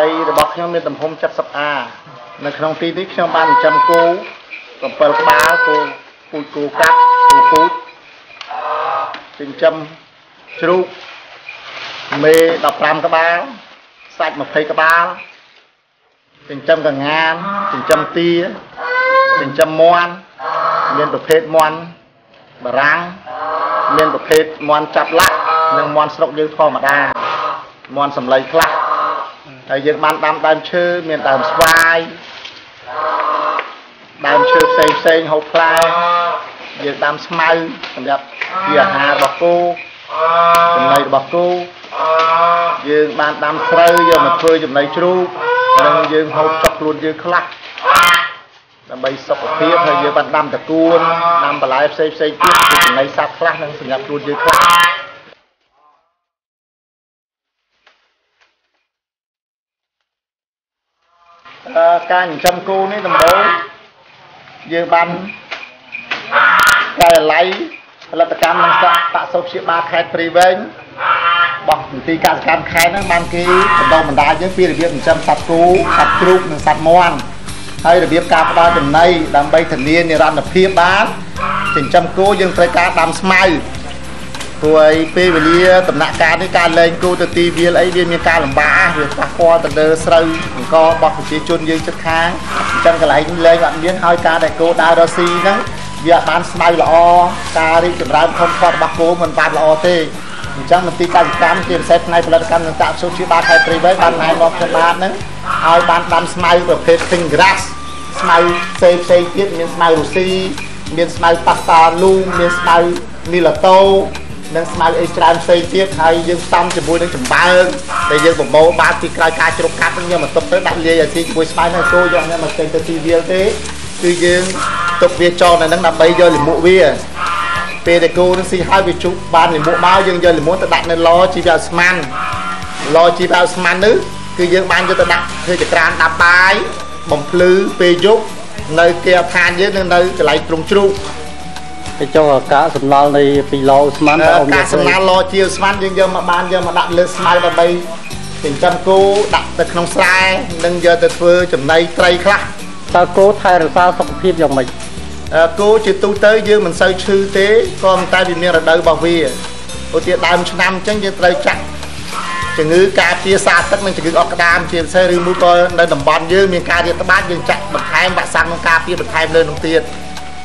ដីរបស់ខ្ញុំមានទំហំ 70អានៅក្នុងទីនេះខ្ញុំបានចិញ្ចឹមគោ7ក្បាលគោពូជគោកាត់គោពូជចិញ្ចឹមជ្រូកមេ15ក្បាលសាច់20ក្បាលចិញ្ចឹមកងានចិញ្ចឹមទាចិញ្ចឹមមាន់មានប្រភេទមាន់បារាំងមានប្រភេទមាន់ចាប់លាក់និងមាន់ស្រុកយើងធម្មតាមាន់សម្លៃខ្លះ ហើយយើងបានដាំដើមឈើមានដើមស្វាយដើមឈើផ្សេងផ្សេងហូបផ្លែយើងដាំស្មៅសម្រាប់ជាអាហាររបស់គោចំណីរបស់គោយើងបានដាំស្រូវយកមកធ្វើចំណីជ្រូកនិងយើងហូបចុកខ្លួនយើងខ្លះដើម្បីសុខភាពហើយយើងបានដាំតកួនដាំបន្លែផ្សេងផ្សេងទៀតពីចំណីសត្វខ្លះនិងសម្រាប់ខ្លួនយើងខ្លះ ការចិញ្ចឹមគោនេះដំបូងយើងបានកែឡៃផលិតកម្មនិងសាក់បសុព្យាបាលខេត្តព្រៃវែងបោះមន្ទីរកសិកម្មខេត្តហ្នឹងបានគេបណ្ដុះបណ្ដាលយើងពីរបៀបចិញ្ចឹមសត្វគោសត្វជ្រូកនិងសត្វមាន់ហើយរបៀបការផ្ដល់ចំណីដើម្បីធានានិរន្តរភាពបានចិញ្ចឹមគោយើងត្រូវការដាំស្មៅ ព្រោះឯពេលវេលាដំណាក់កាលនេះការលែងគោទៅទីវាលអីវាមានការលំបាកវាប៉ះពាល់ទៅលើស្រូវអង្គរបស់ប្រជាជនយើងចិត្តខាងអញ្ចឹងកន្លែងលែងអត់មានហើយការដែលគោដើររស៊ីហ្នឹងវាអត់បានស្មៅល្អការរីកចម្រើនខុសខុសរបស់គោមិនបានល្អទេអញ្ចឹងមន្ទីរកសិកម្មជាពិសេសផ្នែកផលិតកម្មនិងតាក់សុខជាបាលខេត្តព្រៃវែងបានណែនាំខ្ញុំបានហ្នឹងឲ្យបានដាំស្មៅប្រភេទ pink grass ស្មៅផ្សេងផ្សេងទៀតមានស្មៅរុស៊ីមានស្មៅប៉ាស្តាលូមានស្មៅមីឡាតូ និងស្មៅអីច្រើនផ្សេងទៀតហើយយើងផ្សំជាមួយនឹងចំបើងដែលយើងប្រមូលបានពីក្រោយការជ្រុកកាត់ហ្នឹងយកមកទុកទៅដាក់លាយឲ្យស៊ីជាមួយស្មៅហើយគោយកនេះមកចេញទៅទីវាលទេគឺយើងទុកវាចោលនៅហ្នឹងដើម្បីយកលាមកវាពេលដែលគោនឹងស៊ីហើយវាជុះបានលាមកមកយើងយកលាមកទៅដាក់នៅឡជីវាស្មានឡជីវាស្មាននេះគឺយើងបានយកទៅដាក់ធ្វើចក្រានដាប់បាយបំភ្លឺពេលយប់នៅគេឋានយើងនៅនៅកន្លែងទ្រង់ជ្រូក ទៅចុះកាសំណល់នៃពីឡោស្មានអ៊ំកាសំណល់ឡជាស្មានយើងយកមកបានយកមកដាក់លើស្មៅដើម្បីចិញ្ចឹមគោដាក់ទៅក្នុងស្រែនិងយកទៅធ្វើចំណីត្រីខ្លះតើគោថែរក្សាសុខភាពយ៉ាងម៉េចគោជាទូទៅយើងមិនសូវឈឺទេក៏តែវាមានរដូវរបស់វាឧទាហរណ៍ដើមឆ្នាំអញ្ចឹងយើងត្រូវចាក់ជំងឺការពារសាទឹកនិងជំងឺអុកក្តាមជាពិសេសឬមួយក៏នៅតំបន់យើងមានការរាតត្បាតយើងចាក់បន្ថែមវ៉ាក់សាំងក្នុងការពារបន្ថែមលើនោះទៀត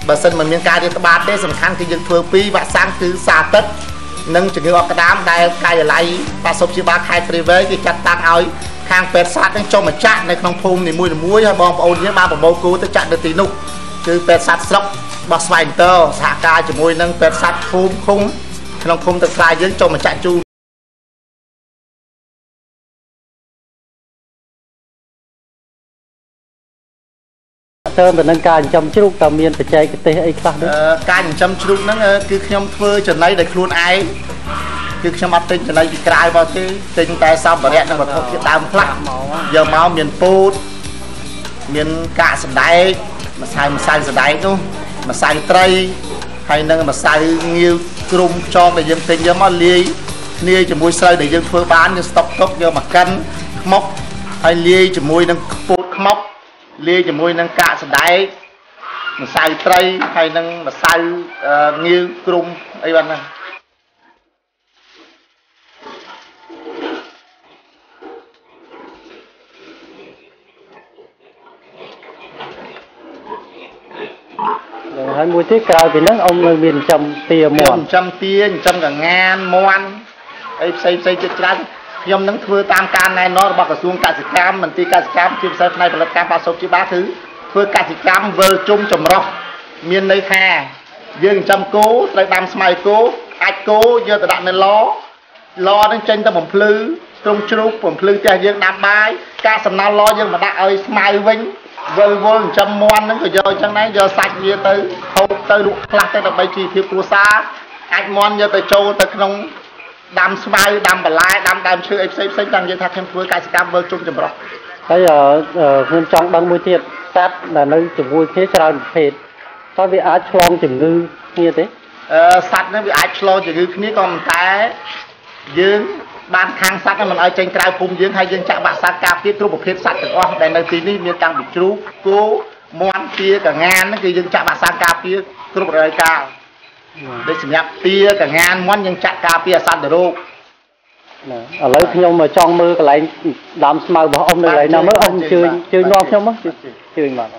បើសិនមិនមានការរាតត្បាតទេសំខាន់គឺយើងធ្វើពីរវ៉ាក់សាំងគឺសាទឹកនិងជំងឺអុកក្តាមដែលកាយឡៃបាសុបជាបាលខេត្តព្រៃវែងគេចាត់តាំងឲ្យខាងពេទ្យសត្វនឹងចុះមកចាក់នៅក្នុងភូមិនីមួយៗហើយបងប្អូនយើងបានប្រមូលគូទៅចាក់នៅទីនោះគឺពេទ្យសត្វស្រុករបស់ស្វែងតរសហការជាមួយនឹងពេទ្យសត្វភូមិឃុំក្នុងភូមិទឹកស្រែយើងចុះមកចាក់ជូន តើទៅនឹងការចិញ្ចឹមជ្រូកតើមានបច្ចេកទេសអីខ្លះទេការចិញ្ចឹមជ្រូកហ្នឹងគឺខ្ញុំធ្វើចំណីដោយខ្លួនឯងគឺខ្ញុំអត់ទិញចំណីពីក្រៅមកទេទិញតែសម្ភារៈនិងវត្ថុធាតុដើមខ្លះយកមកមានពោតមានកាកសណ្ដែកម្សៅម្សៅសណ្ដែកនោះម្សៅត្រីហើយនឹងម្សៅងាវគ្រុំចងដែលយើងទិញយកមកលាយគ្នាជាមួយស្រូវដែលយើងធ្វើបានយើងស្តុកទុកយកមកកិនខ្មុកហើយលាយជាមួយនឹងពោតខ្មុក លាយជាមួយនឹងកាកសណ្ដែកម្សៅត្រីហើយនឹងម្សៅងាវគ្រុំអីបានហ្នឹងហើយមួយទៀតក្រៅពីហ្នឹងអ៊ំនៅមានចិញ្ចឹមទាមាន់ចិញ្ចឹមទាចិញ្ចឹមកងានមាន់អីផ្សេងផ្សេងទៀតច្រើន ខ្ញុំនឹងធ្វើតាមការណែនាំរបស់ក្រសួងកសិកម្មមន្ទីរកសិកម្មជាពិសេសផ្នែកផលិតកម្មបាសុខជាបាគឺធ្វើកសិកម្មវិលជុំចម្រុះមានន័យថាយើងចិញ្ចឹមគោត្រូវដាំស្មៅគោអាចគោយកទៅដាក់នៅឡឡនឹងចេញទៅបំភ្លឺត្រង់ជ្រូកបំភ្លឺផ្ទះយើងដាំបាយការសំណល់ឡយើងមកដាក់ឲ្យស្មៅវិញវិលវល់ចិញ្ចឹមមន់ហ្នឹងក៏យកអញ្ចឹងដែរយកសាច់វាទៅហូបទៅលក់ខ្លះទៅដើម្បីជីវភាពគ្រួសារអាចមន់យកទៅចូលទៅក្នុង ដាំស្មៅដាំបន្លែដាំដើមឈើអីផ្សេងផ្សេងតាមនិយាយថាខ្ញុំធ្វើកសិកម្មវិលជុំចម្រុះហើយខ្ញុំចង់ដឹងមួយទៀតសត្វដែលនៅជាមួយគ្នាច្រើនប្រភេទតើវាអាចឆ្លងជំងឺគ្នាទេអឺសត្វហ្នឹងវាអាចឆ្លងជំងឺគ្នាក៏ប៉ុន្តែយើងបានខាងសត្វហ្នឹងមិនឲ្យចេញក្រៅភូមិយើងហើយយើងចាក់បាក់សត្វការពារគ្រប់ប្រភេទសត្វទាំងអស់ដែលនៅទីនេះមានតាំងពីជ្រូកគោមាន់ទាកងានហ្នឹងគឺយើងចាក់បាក់សត្វការពារគ្រប់រដូវកាល ដូចសម្រាប់ទាកងានមាន់យើងចាក់ការពារអសន្នរោគណាឥឡូវខ្ញុំមកចង់មើលកន្លែងដើមស្មៅរបស់អ៊ំនៅកន្លែងណាមើលអ៊ំជឿជឿនាំខ្ញុំមកជឿបាទ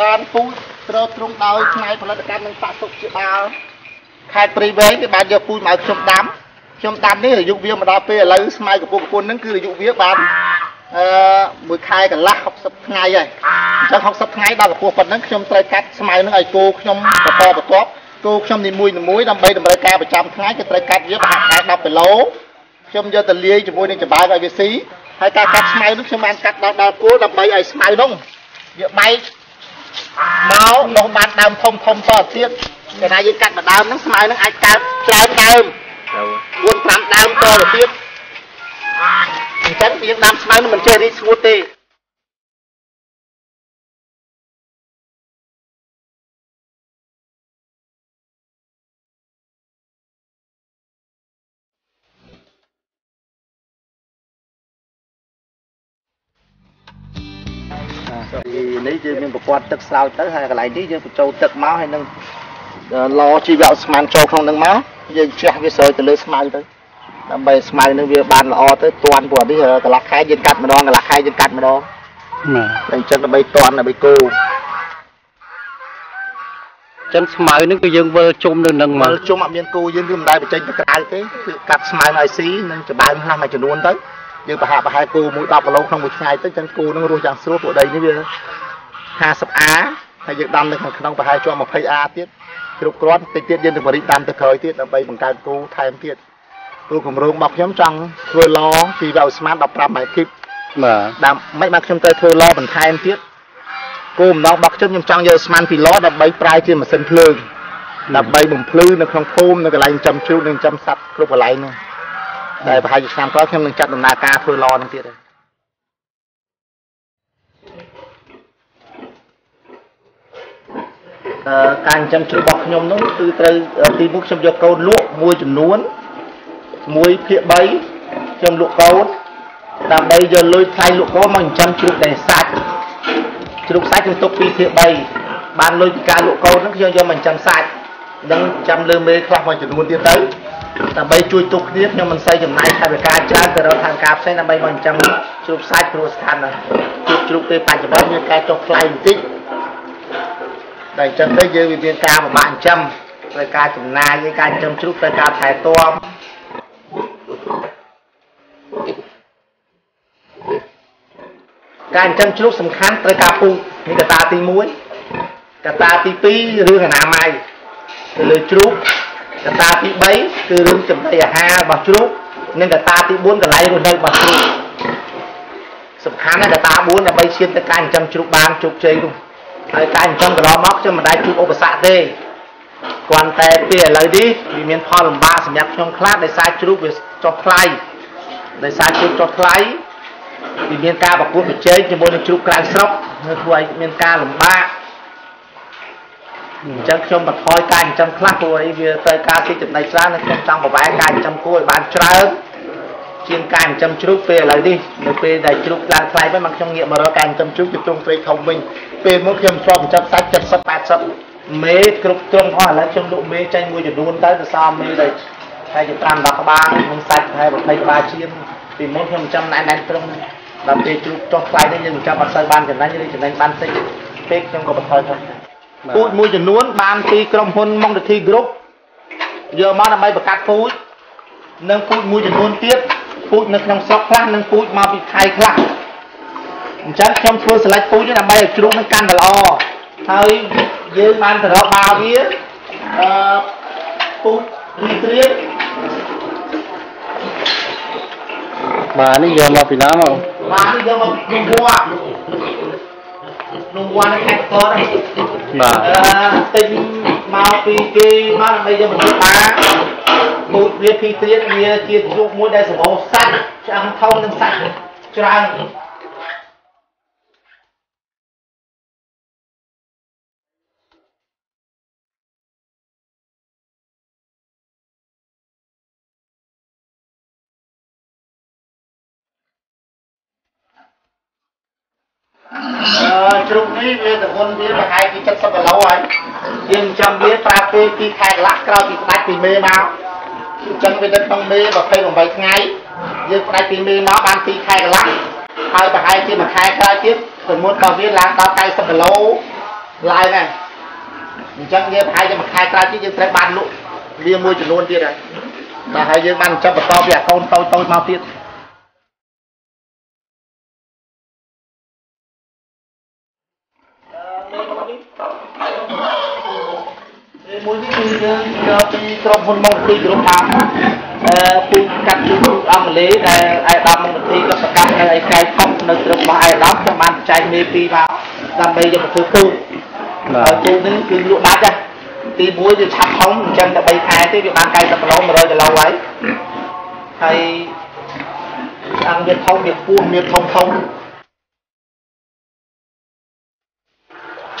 បានពូជត្រត្រង់ដោយផ្នែកផលិតកម្មនិងបសុខជាបាលខេត្តព្រៃវែងគេបានយកពូជមកឲ្យខ្ញុំដាំខ្ញុំដាំនេះរយុវាមកដល់ពេលឥឡូវស្មៅកំពុងកំពុនហ្នឹងគឺរយុវាបាន អឺមួយខែកន្លះ60ថ្ងៃហើយអញ្ចឹង60ថ្ងៃដល់កម្ពស់ប៉ុណ្ណឹងខ្ញុំត្រូវកាត់ស្មៅហ្នឹងឲ្យគោខ្ញុំបន្តបន្ទាប់គោខ្ញុំនីមួយៗដើម្បីតម្រូវការប្រចាំថ្ងៃគឺត្រូវកាត់វាប្រហែលខែ10គីឡូខ្ញុំយកទៅលាយជាមួយនឹងចំបើងឲ្យវាស៊ីហើយការកាត់ស្មៅហ្នឹងខ្ញុំបានកាត់ដល់ដល់គោដើម្បីឲ្យស្មៅហ្នឹងវាបែកមកនោះបានដើមធំធំតទៀតតែណាយើងកាត់មួយដើមហ្នឹងស្មៅហ្នឹងអាចកើតច្រើនដើម4 5ដើមតទៅទៀតអញ្ចឹង យើងដាំស្មៅហ្នឹងមិនចេះរីកស្ងួតទេពីនេះយើងមានប្រព័ន្ធទឹកស្រោចទៅហើយកន្លែងនេះយើងបញ្ចូលទឹកមកហើយនឹងឡជីវៈស្មានចូលក្នុងនឹងមកយើងជះវាស្រោចទៅលើស្មៅទៅ ដើម្បីស្មៅនឹងវាបានល្អទៅតាន់ព្រោះនេះកន្លះខែយើងកាត់ម្ដងកន្លះខែយើងកាត់ម្ដងណាតែអញ្ចឹងដើម្បីតាន់ដើម្បីគោចឹងស្មៅហ្នឹងគឺយើងវិលជុំនៅនឹងមើមកលជុំអត់មានគោយើងគឺមិនដែលបញ្ចេញទៅក្រៅទេគឺកាត់ស្មៅឲ្យស៊ីនិងច្បើងខ្លះមួយចំនួនទៅយើងប្រហាក់ប្រហែលគោមួយ10គីឡូក្នុងមួយថ្ងៃទៅអញ្ចឹងគោនឹងរស់យ៉ាងស្រួលព្រោះដីនេះវា 50A ហើយយើងដាំនៅខាងក្នុងប្រហែលជាប់ 20A ទៀតគ្រប់គ្រាន់តិចទៀតយើងទៅបរិដាំទៅក្រោយទៀតដើម្បីបង្កើតគោថែមទៀត គោគម្រោងរបស់ខ្ញុំចង់ធ្វើឡជីវៈឧស្ម័ន15ម៉ែត្រគីបបាទដាំមិនបានខ្ញុំត្រូវធ្វើឡបន្ថែមទៀតគោម្ដងរបស់ខ្ញុំខ្ញុំចង់យកឧស្ម័នពីឡដើម្បីប្រើជាម៉ាស៊ីនភ្លើងដើម្បីបំភ្លឺនៅក្នុងភូមិនៅកន្លែងចំជ្រូកនិងចំសัตว์គ្រប់កន្លែងនោះតែប្រហែលជាឆ្នាំក្រោយខ្ញុំនឹងចាត់ដំណើរការធ្វើឡនឹងទៀតហើយអឺការចិញ្ចឹមជ្រូករបស់ខ្ញុំនោះគឺត្រូវទីមួយខ្ញុំយកកូនលក់មួយចំនួន 1ភាគ3ខ្ញុំលក់កូនដើម្បីយកលុយថ្លៃលក់កូនមកចិញ្ចឹមជ្រូកដែលសាច់ជ្រូកសាច់ខ្ញុំទុក2ភាគ3បានលុយពីការលក់កូនហ្នឹងខ្ញុំយកមកចិញ្ចឹមសាច់នឹងចាំលើមេខ្លះមួយចំនួនទៀតទៅដើម្បីជួយទុកគ្នាខ្ញុំមិនសូវចំណាយថវិកាច្រើនទៅរកថវិកាផ្សេងដើម្បីមកចិញ្ចឹមជ្រូកសាច់ព្រោះស្ថានភាពជ្រូកពេលបច្ចុប្បន្នមានការចុះថ្លៃបន្តិចតែអញ្ចឹងទៅយើងវាមានការពិបាកចិញ្ចឹមត្រូវការចំណាយឯការចិញ្ចឹមជ្រូកត្រូវការថែទាំ ការចិញ្ចឹមជ្រូកសំខាន់ត្រូវការពូជនេះកត្តាទី1កត្តាទី2រឿងអនាម័យទៅលើជ្រូកកត្តាទី3គឺរឿងចំណីអាហាររបស់ជ្រូកនិងកត្តាទី4កន្លែងរស់នៅរបស់ជ្រូកសំខាន់ណាស់កត្តា4ដើម្បីឈានទៅការចិញ្ចឹមជ្រូកបានជោគជ័យនោះហើយការចិញ្ចឹមកន្លងមកខ្ញុំមិនដែលជួបឧបសគ្គទេគ្រាន់តែពេលឥឡូវនេះវាមានផលលំបាកសម្រាប់ខ្ញុំខ្លះដោយសារជ្រូកវា ចុះថ្លៃដោយសារជ្រូកចុះថ្លៃវាមានការប្រកួតប្រជែងជាមួយនឹងជ្រូកក្រៅស្រុកនៅធ្វើឲ្យមានការលំបាកអញ្ចឹងខ្ញុំបន្ថយការចិញ្ចឹមខ្លះព្រោះអីវាត្រូវការទីចំណីច្រើននិងខ្ញុំចង់ប្រវែងការចិញ្ចឹមគោឲ្យបានច្រើនជាងការចិញ្ចឹមជ្រូកពេលឥឡូវនេះនៅពេលដែលជ្រូកឡើងថ្លៃវិញមកខ្ញុំងាកមករកការចិញ្ចឹមជ្រូកជាទ្រង់ទ្រាយធំវិញពេលមុនខ្ញុំធ្លាប់ចិញ្ចឹមសាច់70 80មេគ្រប់ទ្រង់អស់ឥឡូវខ្ញុំលក់មេចេញមួយចំនួនទៅទៅសល់មេដែល តែជា5 10ក្បាលនិងសាច់ប្រហែល20ក្បាលជាងពីមុនខ្ញុំចិញ្ចឹមណែនណែនទ្រង់ដល់ពេលជ្រូកចុះថ្លៃនេះយើងចិញ្ចឹមអត់សូវបានចំណេញឬចំណេញបានតិចពេកខ្ញុំក៏បន្ថយទៅពូជមួយចំនួនបានពីក្រុមហ៊ុន Montethi Group យកមកដើម្បីបង្កាត់ពូជនិងពូជមួយចំនួនទៀតពូជនៅក្នុងស្រុកខ្លះនិងពូជមកពីថៃខ្លះអញ្ចឹងខ្ញុំធ្វើស្លេចពូជនេះដើម្បីឲ្យជ្រូកនឹងកាន់តែល្អហើយយើងបានទៅរកបាវវាអឺពូជពីត្រៀមបា នេះយកមកពីណាមកបាននេះយកមកក្នុងវត្តក្នុងវត្តនៅខេត្តកតហ្នឹងបាទអឺទិញមកពីគេមកដើម្បីយកមកធ្វើការពូជវាពីត្រៀមវាជាជ្រូកមួយដែលសម្បូរសាច់ឆ្អឹងធំនិងសាច់ច្រើន ជ្រូកនេះវាទម្ងន់វាប្រហែលជា70គីឡូហើយយើងចាំវាប្រើពេលពីខែកន្លះក្រោយពីផ្ដាច់ពីមេមកអញ្ចឹងវានៅក្នុងមេ28ថ្ងៃយើងផ្ដាច់ពីមេមកបាន2ខែកន្លះហើយប្រហែលជាមួយខែក្រោយទៀតទម្ងន់របស់វាឡើងដល់90គីឡូឡើងហើយអញ្ចឹងយើងប្រហែលជាមួយខែក្រោយទៀតយើងត្រូវបានលក់វាមួយចំនួនទៀតហើយបាទហើយយើងបានចាប់បន្តពីអាកូនតូចតូចមកទៀត មួយនេះគឺយើងយកពីក្រុមហ៊ុនមកទីក្រុមអាអឺពូកាត់ពីអង់គ្លេសដែលអាយដាមមកទីក៏សកម្មនៅឯកែខំនៅត្រឹមរបស់អាយដាមខ្ញុំបានចែកមេពីមកដើម្បីយកទៅធ្វើគូហើយគូនេះគឺលក់ដាច់ដែរទី1វាឆាប់ហុំអញ្ចឹងតែ3ខែទេវាបាន90គីឡូ100គីឡូហើយហើយអង្គវាធំវាពោះវាធំធំ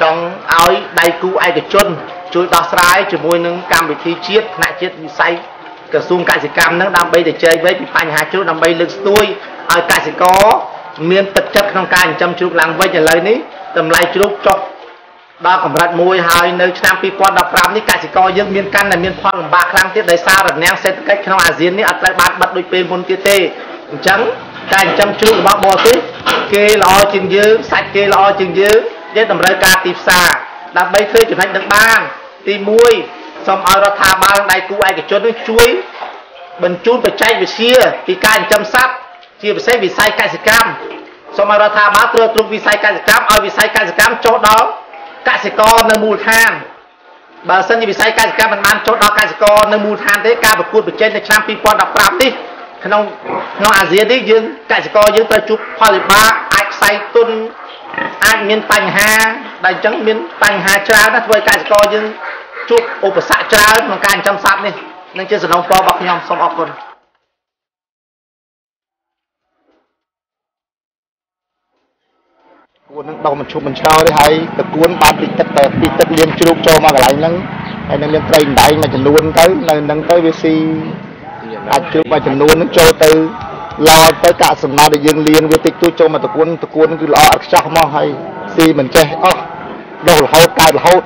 ចង់ឲ្យដៃគូឯកជន ជួយដោះស្រាយជាមួយនឹងកម្មវិធីជាតិថ្នាក់ជាតិវិស័យក្រសួងកសិកម្មនឹងដើម្បីទៅជែកវែកពីបញ្ហាជ្រូកដើម្បីលើកស្ទួយឲ្យកសិករមានទឹកចិត្តក្នុងការចិញ្ចឹមជ្រូកឡើងវិញឥឡូវនេះតម្លៃជ្រូកចុះដល់កម្រិតមួយហើយនៅឆ្នាំ2015នេះកសិករយើងមានកាន់តែមានផលលំបាកខ្លាំងទៀតដោយសាររនាំងសេដ្ឋកិច្ចក្នុងអាស៊ាននេះអត់ត្រូវបានបិទដូចពេលមុនទៀតទេអញ្ចឹងការចិញ្ចឹមជ្រូករបស់បរទេសគេល្អជាងយើងសាច់គេល្អជាងយើងយើងតម្រូវការទីផ្សារ ដើម្បីធ្វើចំណុចនឹងបាន ទី1សូមឲ្យរដ្ឋាភិបាលដៃគូឯកជននេះជួយ បញ្ជូនបច្ចេកវិទ្យាពីការចិញ្ចឹមសត្វជាពិសេសវិស័យកសិកម្មសូមឲ្យរដ្ឋាភិបាលត្រួតត្រងវិស័យកសិកម្មឲ្យវិស័យកសិកម្មចូលដល់កសិករនៅមូលដ្ឋានបើសិនជាវិស័យកសិកម្មមិនបានចូលដល់កសិករនៅមូលដ្ឋានទេការប្រកួតប្រជែងនៅឆ្នាំ2015នេះក្នុងក្នុងអាស៊ាននេះយើងកសិករយើងត្រូវជួបផលវិបាកអាចខ្សែទុន អាចមានបញ្ហាដែលអញ្ចឹងមានបញ្ហាច្រើនណាស់ធ្វើឲ្យកសិករយើងជួបឧបសគ្គច្រើនក្នុងការចិញ្ចឹមសត្វនេះនឹងជាសំណងពររបស់ខ្ញុំសូមអរគុណគួននឹងដោះមិនឈប់មិនឆ្លោទេហើយតគួនបានពីទឹកទៅពីទឹកលៀនជ្រូកចូលមកកន្លែងហ្នឹងហើយនឹងមានត្រីដៃមួយចំនួនទៅនៅហ្នឹងទៅវាស៊ីអាចជ្រូកមួយចំនួនហ្នឹងចូលទៅ ឡោទៅកាកសំណល់ដែលយើងលៀនវាតិចតួចចូលមកតគួនតគួនគឺល្អអត់ខ្ចោះមកហើយស៊ីមិនចេះអស់ដុះរហូតកើតរហូត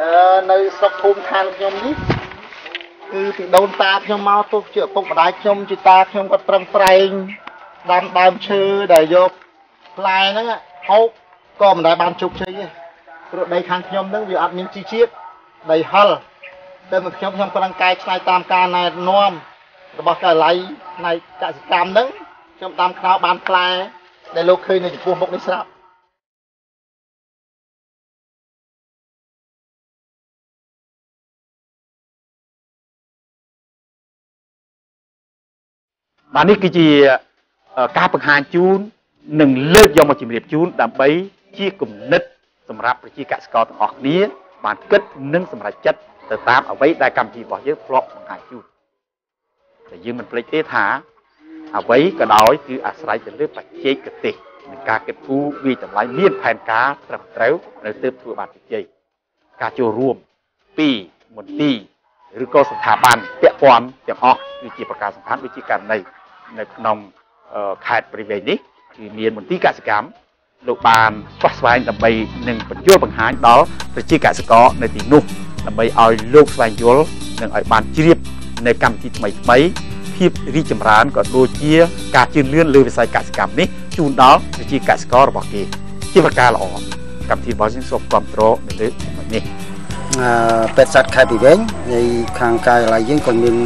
អឺនៅស្រុកភូមិឋានខ្ញុំនេះគឺពីដូនតាខ្ញុំមកទោះជាឪពុកម្ដាយខ្ញុំជាតាខ្ញុំគាត់ប្រឹងប្រែងដាំដើមឈើដែលយកផ្លែហ្នឹងហូបក៏មិនដែលបានជោគជ័យទេ ព្រោះដីខាងខ្ញុំហ្នឹងវាអត់មានជីជាតិដីហិលតែមកខ្ញុំខ្ញុំប្រឹងកែច្នៃតាមការណែនាំរបស់កាល័យផ្នែកកសិកម្មហ្នឹងខ្ញុំដាំខ្នោបានផ្លែដែលលោកឃើញនៅចំពោះមុខនេះស្រាប់បាទនេះគឺជាការបង្ហាញជូននិងលើកយកមកជម្រាបជូនដើម្បីជាគំនិត សម្រាប់ប្រជាកសិករទាំងអស់គ្នាបានគិតនិងសម្រេចចិត្តទៅតាមអ្វីដែលកម្មវិធីរបស់យើងធ្លាប់បង្ហាញជូនតែយើងមិនភ្លេចទេថាអ្វីក៏ដោយគឺអាស្រ័យទៅលើបច្ចេកទេសនិងការគិតគូរវិតម្លៃមានផែនការត្រឹមត្រូវនៅទើបធ្វើបានជោគជ័យការចូលរួមពីមន្ទីរឬក៏ស្ថាប័នពាក់ព័ន្ធទាំងអស់គឺជាប្រការសំខាន់ដូចជាករណីនៅក្នុងខេត្តព្រៃវែងនេះគឺមានមន្ទីរកសិកម្ម លោកបានស្វាស្វែងដើម្បីនឹងបញ្យល់បង្ហាញដល់ប្រជាកសិករនៅទីនោះដើម្បីឲ្យលោកស្វែងយល់និងឲ្យបានជ្រាបនៅកម្មវិធីថ្មីថ្មីភាពរីកចម្រើនក៏ដូចជា ការជឿនលឿនលើវិស័យកសិកម្មនេះជូនដល់ប្រជាកសិកររបស់គេជាប្រការល្អកម្មវិធីរបស់យើងសូមគ្រប់គ្រងនៅលើចំណុចនេះ ពេទ្យសត្វខេត្តពីវែងហើយខាងកាយឡាយយើងក៏មាន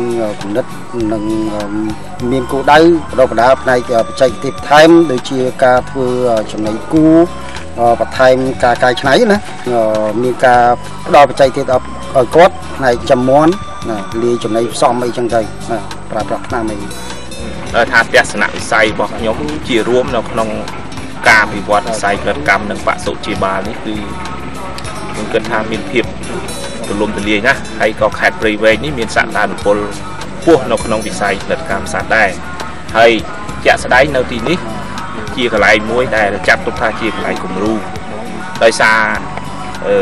គំនិតនិងមានគោលដៅបដិបដាផ្នែកបច្ចេកទេសបន្ថែមដូចជាការធ្វើចំណីគូបន្ថែមការកែច្នៃណាមានការផ្ដល់បច្ចេកទេសដល់ឲ្យគាត់ផ្នែកចំមន់ណាលាយចំណីផ្សំអីចឹងទៅណាប្រើប្រាស់ថ្នាំអីថាទស្សនវិស័យរបស់ខ្ញុំជារួមនៅក្នុងការវិវត្តវិស័យផលិតកម្មនិងបសុជាបាលនេះគឺ ខ្ញុំគិតថាមានភាពទូលំទូលាយណាស់ហើយក៏ខេត្តព្រៃវែងនេះមានសក្តានុពលខ្ពស់នៅក្នុងវិស័យផលិតកម្មសត្វដែរហើយជាក់ស្ដែងនៅទីនេះ ជាកន្លែងមួយដែលចាត់ទុកថាជាកន្លែងគំរូដោយសារអឺ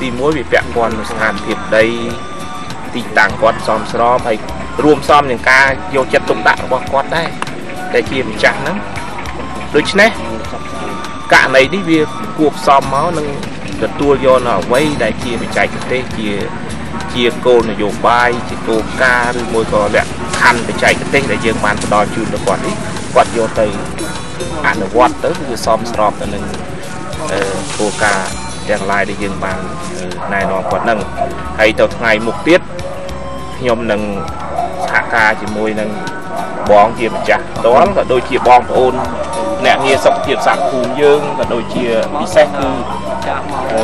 ទី1វាពាក់ព័ន្ធនឹងស្ថានភាពដីទីតាំងគាត់សមស្របហើយរួមផ្សំនឹងការយកចិត្តទុកដាក់របស់គាត់ដែរដែលជាម្ចាស់ហ្នឹងដូច្នេះករណីនេះវាគួបផ្សំមកនឹង ទទួលយកនៅអ្វីដែលជាបច្ចេកទេសជាជាគោលនយោបាយជាគោលការណ៍ឬមួយក៏លក្ខខណ្ឌបច្ចេកទេសដែលយើងបានផ្ដល់ជូនទៅគាត់នេះគាត់យកទៅអនុវត្តទៅវាសមស្របទៅនឹងគោលការណ៍ទាំងឡាយដែលយើងបានណែនាំគាត់នឹងហើយទៅថ្ងៃមុខទៀតខ្ញុំនឹងសហការជាមួយនឹងបងជាម្ចាស់ផ្ទាល់ក៏ដូចជាបងប្អូនអ្នកងារសុខភាពសហគមន៍យើងក៏ដូចជាពិសេសគឺ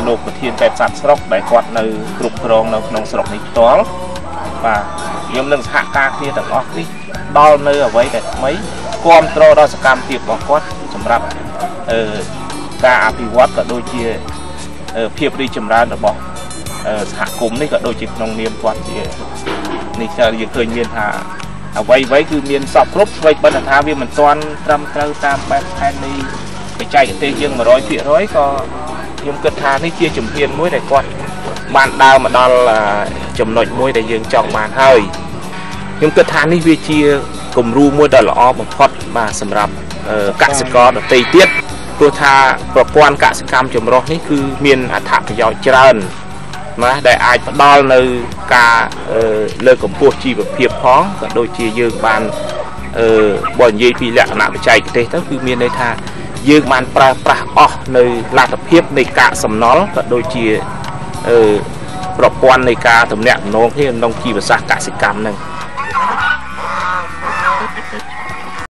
លោកប្រធានពេទ្យសត្វស្រុកដែលគាត់នៅគ្រប់គ្រងនៅក្នុងស្រុកនេះផ្ទាល់បាទខ្ញុំនឹងសហការគ្នាទាំងអស់នេះដល់នៅអ្វីដែលថ្មីគ្រប់គ្រងដល់សកម្មភាពរបស់គាត់សម្រាប់អឺការអភិវឌ្ឍក៏ដូចជាភាពរីកចម្រើនរបស់សហគមន៍នេះក៏ដូចជាក្នុងនាមគាត់ជានេះយើងឃើញមានថាអ្វីអ្វីគឺមានសពគ្រប់ស្វ័យបិណ្ឌថាវាមិនទាន់ត្រឹមត្រូវតាមបែបផែននៃបច្ចេកទេសយើង100%ក៏ ខ្ញុំគិតថានេះជាជំហានមួយដែលគាត់បានដើរមកដល់ចំណុចមួយដែលយើងចង់បានហើយខ្ញុំគិតថានេះវាជាគំរូមួយដ៏ល្អបំផុតបាទសម្រាប់កសិករដទៃទៀតព្រោះថាប្រព័ន្ធកសិកម្មចម្រុះនេះគឺមានអត្ថប្រយោជន៍ច្រើនណាដែលអាចផ្ដល់នៅការលើកកម្ពស់ជីវភាពផងក៏ដូចជាយើងបានអឺបើនិយាយពីលក្ខណៈបច្ចេកទេសទៅគឺមានន័យថា យើងបានប្រើប្រាស់អស់នៅលទ្ធភាពនៃកាកសំណល់ក៏ដូចជាអឺប្រព័ន្ធនៃការទំនាក់ទំនងគ្នាក្នុងជីវសាស្ត្រកសិកម្មហ្នឹង